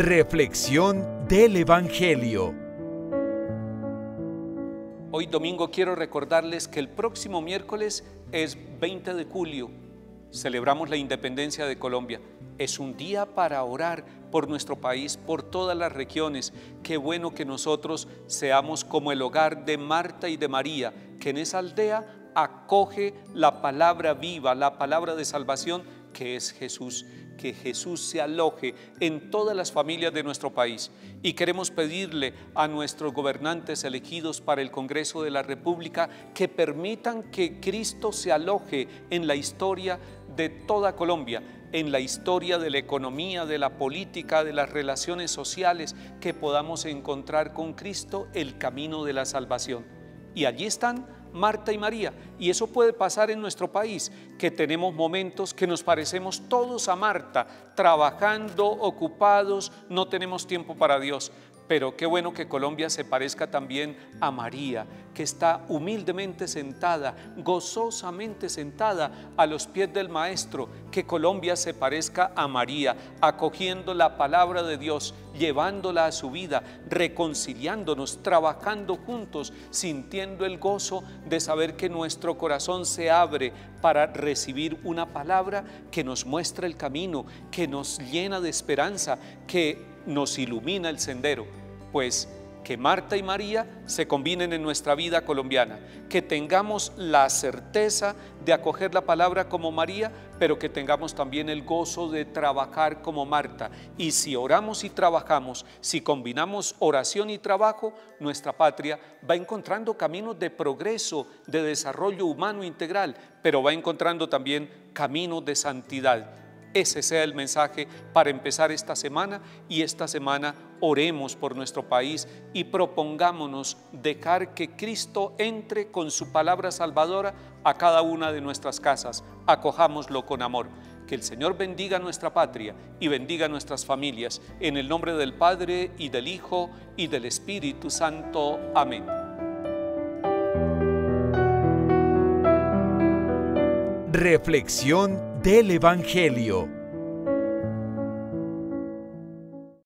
Reflexión del Evangelio. Hoy domingo quiero recordarles que el próximo miércoles es 20 de julio. Celebramos la independencia de Colombia. Es un día para orar por nuestro país, por todas las regiones. Qué bueno que nosotros seamos como el hogar de Marta y de María, que en esa aldea acoge la palabra viva, la palabra de salvación que es Jesús que Jesús se aloje en todas las familias de nuestro país. Y queremos pedirle a nuestros gobernantes elegidos para el Congreso de la República que permitan que Cristo se aloje en la historia de toda Colombia, en la historia de la economía, de la política, de las relaciones sociales, que podamos encontrar con Cristo el camino de la salvación. Y allí están Marta y María. Y eso puede pasar en nuestro país, que tenemos momentos que nos parecemos todos a Marta, trabajando, ocupados, no tenemos tiempo para Dios. Pero qué bueno que Colombia se parezca también a María, que está humildemente sentada, gozosamente sentada a los pies del Maestro. Que Colombia se parezca a María, acogiendo la palabra de Dios, llevándola a su vida, reconciliándonos, trabajando juntos, sintiendo el gozo de saber que nuestro corazón se abre para recibir una palabra que nos muestra el camino, que nos llena de esperanza, que nos ilumina el sendero, pues que Marta y María se combinen en nuestra vida colombiana, que tengamos la certeza de acoger la palabra como María, pero que tengamos también el gozo de trabajar como Marta. Y si oramos y trabajamos, si combinamos oración y trabajo, nuestra patria va encontrando caminos de progreso, de desarrollo humano integral, pero va encontrando también caminos de santidad ese sea el mensaje para empezar esta semana y esta semana oremos por nuestro país y propongámonos dejar que Cristo entre con su palabra salvadora a cada una de nuestras casas. Acojámoslo con amor. Que el Señor bendiga nuestra patria y bendiga nuestras familias. En el nombre del Padre y del Hijo y del Espíritu Santo. Amén. Reflexión del Evangelio.